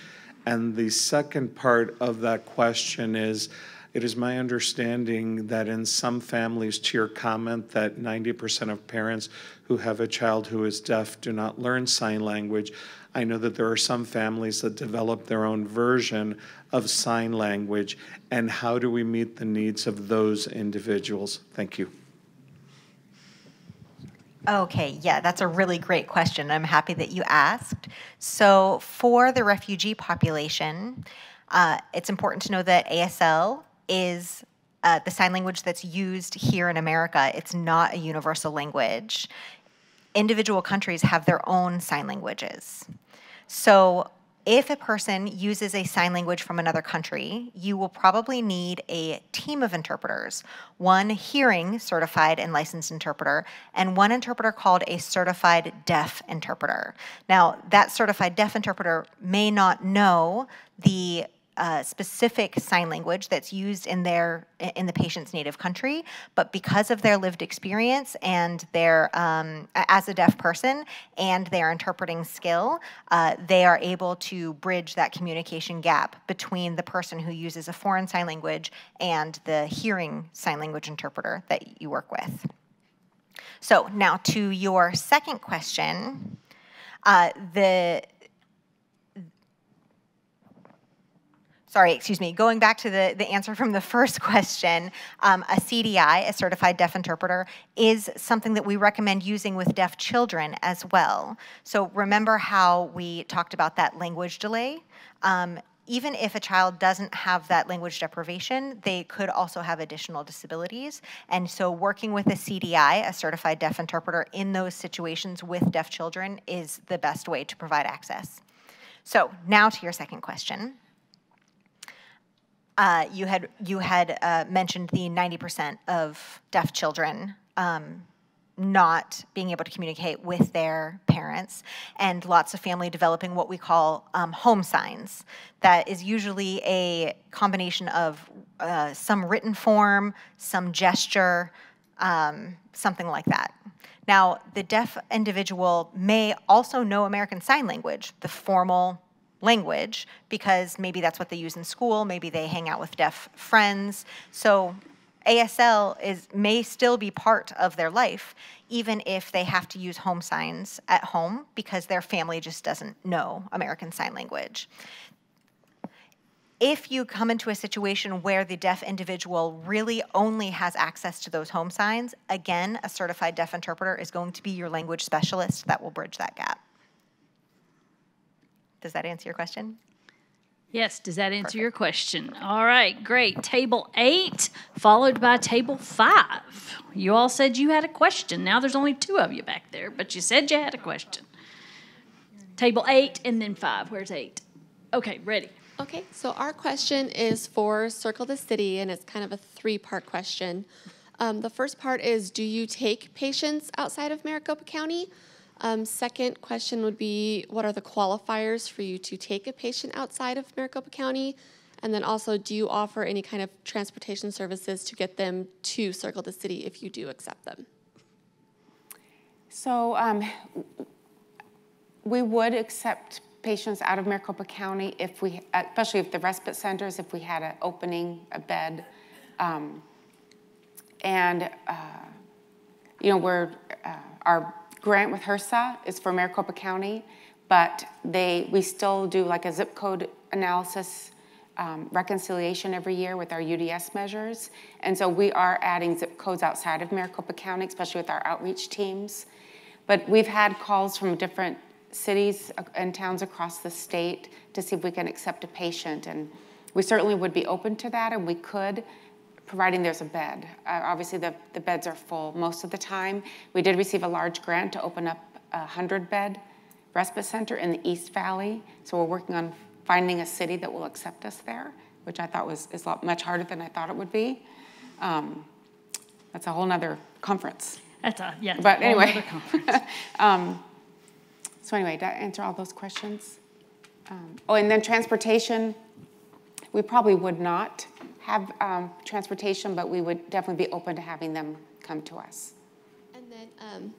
And the second part of that question is, it is my understanding that in some families, to your comment that 90% of parents who have a child who is deaf do not learn sign language, I know that there are some families that develop their own version of sign language. And how do we meet the needs of those individuals? Thank you. Okay, yeah, that's a really great question. I'm happy that you asked. So, for the refugee population, uh, it's important to know that ASL is uh, the sign language that's used here in America. It's not a universal language. Individual countries have their own sign languages. So, if a person uses a sign language from another country, you will probably need a team of interpreters one hearing certified and licensed interpreter, and one interpreter called a certified deaf interpreter. Now, that certified deaf interpreter may not know the uh, specific sign language that's used in their in the patient's native country, but because of their lived experience and their um, as a deaf person and their interpreting skill, uh, they are able to bridge that communication gap between the person who uses a foreign sign language and the hearing sign language interpreter that you work with. So now to your second question, uh, the sorry, excuse me, going back to the, the answer from the first question, um, a CDI, a certified deaf interpreter, is something that we recommend using with deaf children as well. So remember how we talked about that language delay? Um, even if a child doesn't have that language deprivation, they could also have additional disabilities. And so, working with a CDI, a certified deaf interpreter, in those situations with deaf children is the best way to provide access. So, now to your second question. Uh, you had you had uh, mentioned the 90% of deaf children um, not being able to communicate with their parents, and lots of family developing what we call um, home signs. That is usually a combination of uh, some written form, some gesture, um, something like that. Now, the deaf individual may also know American Sign Language, the formal language because maybe that's what they use in school, maybe they hang out with deaf friends. So ASL is may still be part of their life even if they have to use home signs at home because their family just doesn't know American Sign Language. If you come into a situation where the deaf individual really only has access to those home signs, again, a certified deaf interpreter is going to be your language specialist that will bridge that gap. Does that answer your question? Yes, does that answer Perfect. your question? All right, great. Table eight, followed by table five. You all said you had a question. Now there's only two of you back there, but you said you had a question. Table eight and then five. Where's eight? Okay, ready. Okay, so our question is for Circle the City, and it's kind of a three part question. Um, the first part is Do you take patients outside of Maricopa County? Um, second question would be what are the qualifiers for you to take a patient outside of Maricopa County? And then also, do you offer any kind of transportation services to get them to Circle the City if you do accept them? So, um, we would accept patients out of Maricopa County if we, especially if the respite centers, if we had an opening, a bed. Um, and, uh, you know, we're, uh, our grant with HRSA is for Maricopa County, but they we still do like a zip code analysis um, reconciliation every year with our UDS measures. And so we are adding zip codes outside of Maricopa County, especially with our outreach teams. But we've had calls from different cities and towns across the state to see if we can accept a patient. And we certainly would be open to that, and we could providing there's a bed. Uh, obviously, the, the beds are full most of the time. We did receive a large grant to open up a 100 bed respite center in the East Valley. So we're working on finding a city that will accept us there, which I thought was is much harder than I thought it would be. Um, that's a whole nother conference. That's a, yeah. But anyway. um, so anyway, did I answer all those questions? Um, oh, and then transportation, we probably would not have um, transportation, but we would definitely be open to having them come to us. And then, um,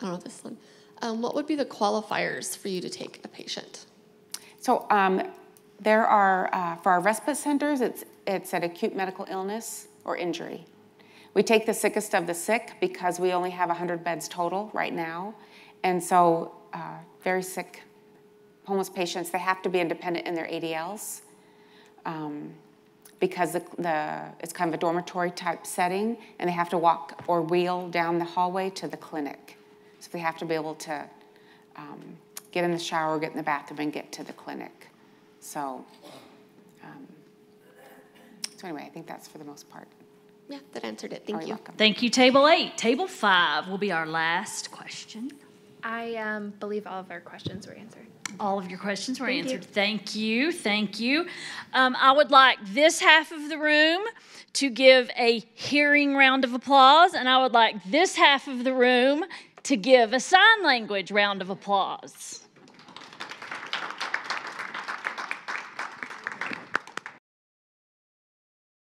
I don't know this one. Um, what would be the qualifiers for you to take a patient? So um, there are, uh, for our respite centers, it's, it's an acute medical illness or injury. We take the sickest of the sick because we only have 100 beds total right now. And so uh, very sick homeless patients, they have to be independent in their ADLs. Um, because the, the, it's kind of a dormitory type setting and they have to walk or wheel down the hallway to the clinic. So they have to be able to um, get in the shower, get in the bathroom, and get to the clinic. So, um, so anyway, I think that's for the most part. Yeah, that answered it. Thank you. Thank you, Table 8. Table 5 will be our last question. I um, believe all of our questions were answered. All of your questions were Thank you. answered. Thank you. Thank you. Um, I would like this half of the room to give a hearing round of applause, and I would like this half of the room to give a sign language round of applause.